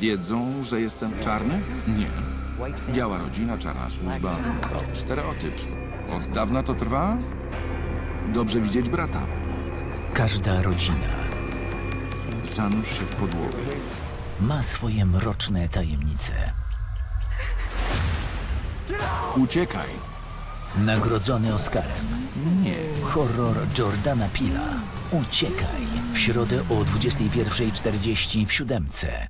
Wiedzą, że jestem czarny? Nie. Biała rodzina, czarna służba. Stereotyp. Od dawna to trwa? Dobrze widzieć brata. Każda rodzina Zanurz się w podłogę. ma swoje mroczne tajemnice. Uciekaj. Nagrodzony Oscarem. Nie. Horror Jordana Pila. Uciekaj. W środę o 21.40 w siódemce.